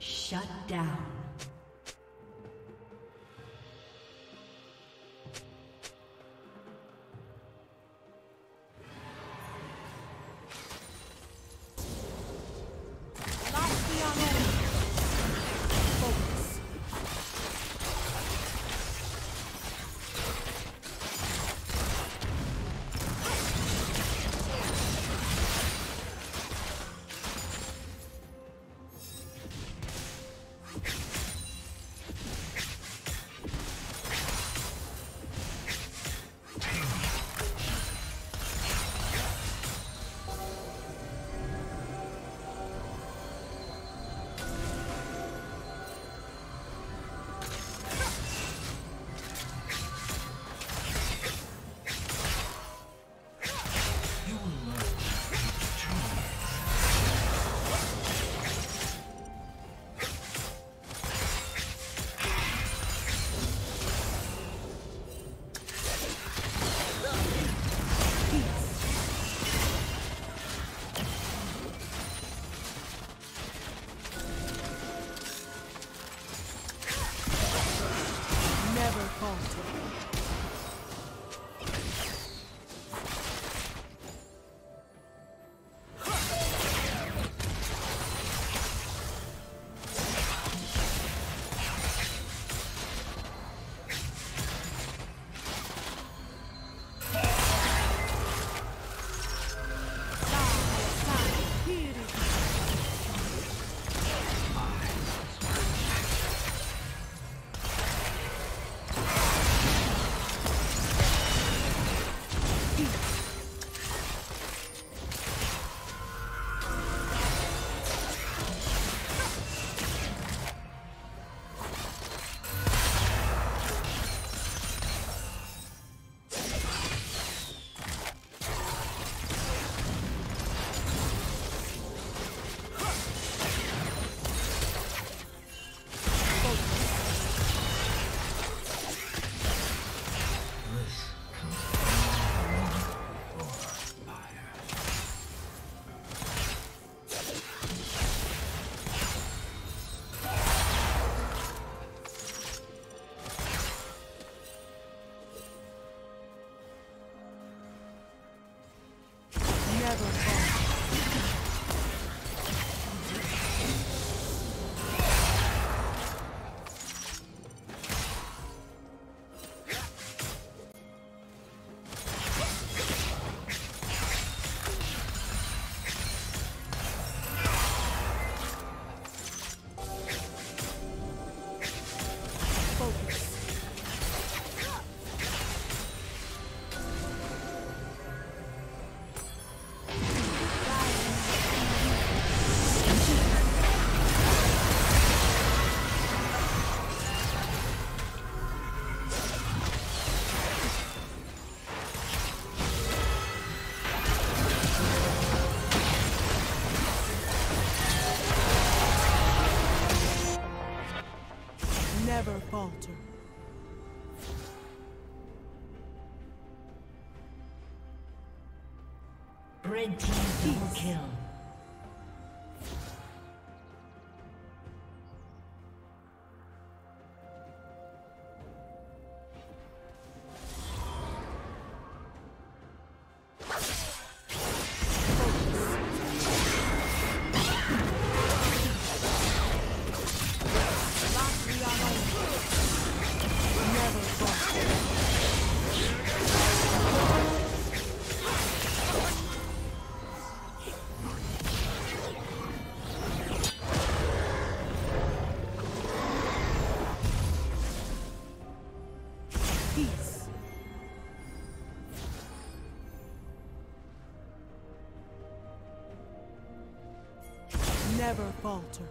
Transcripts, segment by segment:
Shut down. Focus. Falter. Red team kill. Never falter.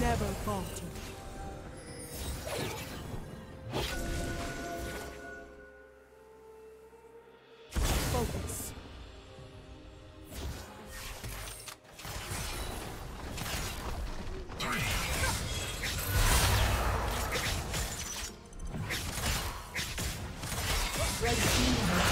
Never falter. Red team. has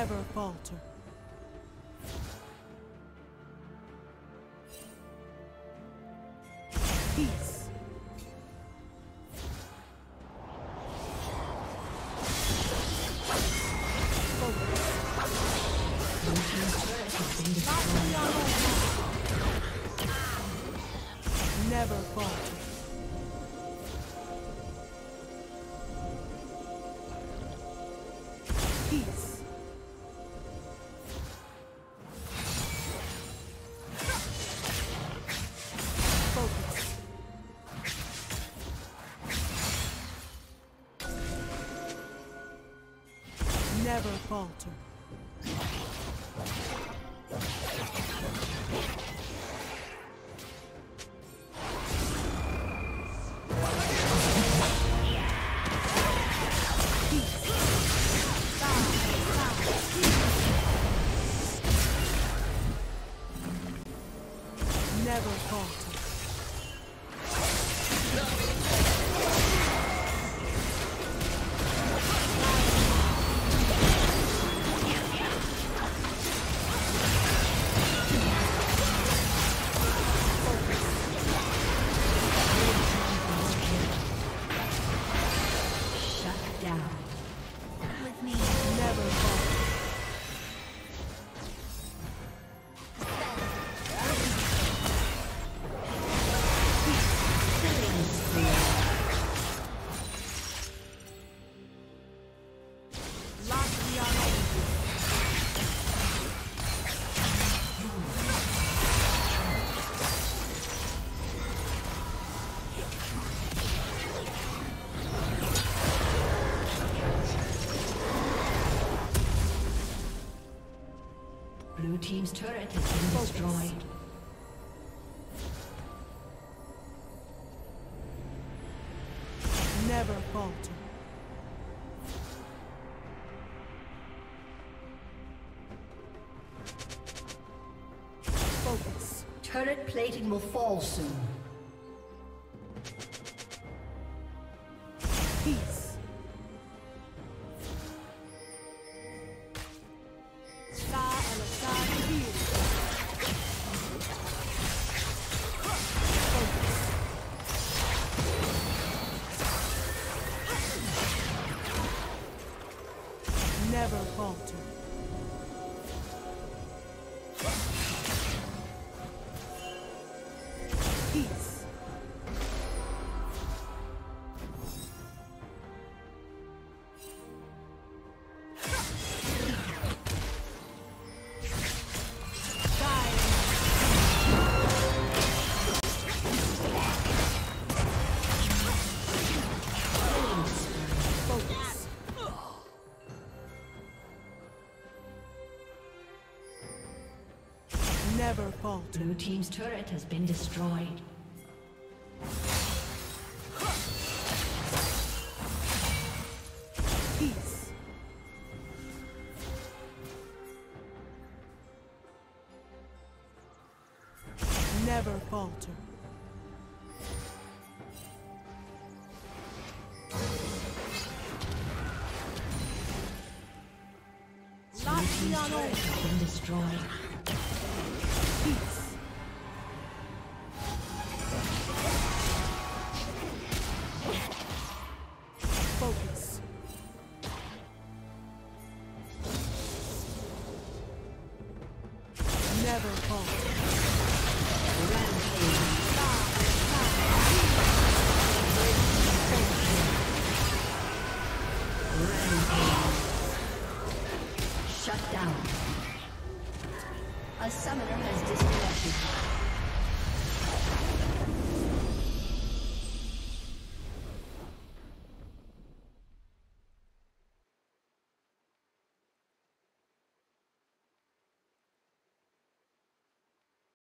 Never falter. Peace. Never falter. Never falter. Never falter. Team's turret has been destroyed. Never falter. Focus. Turret plating will fall soon. Peace. Never falter. Blue team's turret has been destroyed. Peace. Never falter. Team's turret has been destroyed. Summoner.